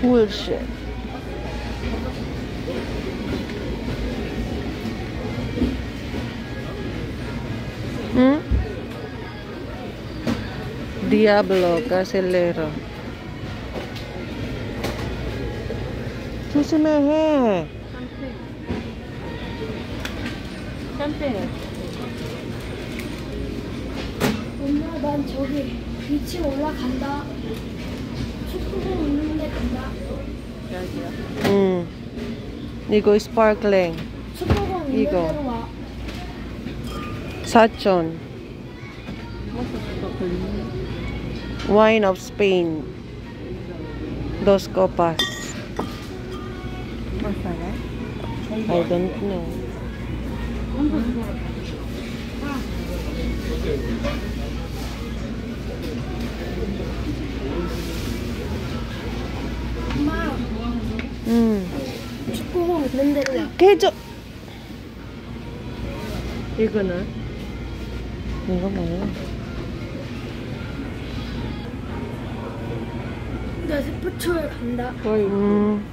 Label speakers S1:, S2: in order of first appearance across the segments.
S1: bullshit. 응? Diablo Gasolero. 조심해 해.
S2: 샴페인.
S3: 엄마 난 저기 위치 올라간다
S1: 응. 이거 스파클링.
S3: 축구공 있는
S1: 이거.
S3: 데로 와
S1: 사촌. Wine of Spain. Dos copas.
S2: masaya.
S1: I don't know.
S3: 싶고 맘대로
S1: 해줘
S2: 이거는
S1: 이거 뭐야?
S3: 나 스포츠를 간다.
S1: 음.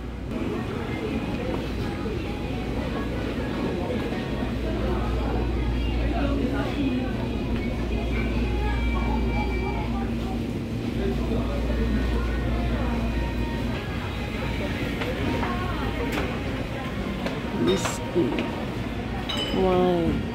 S1: Whiskey, wine.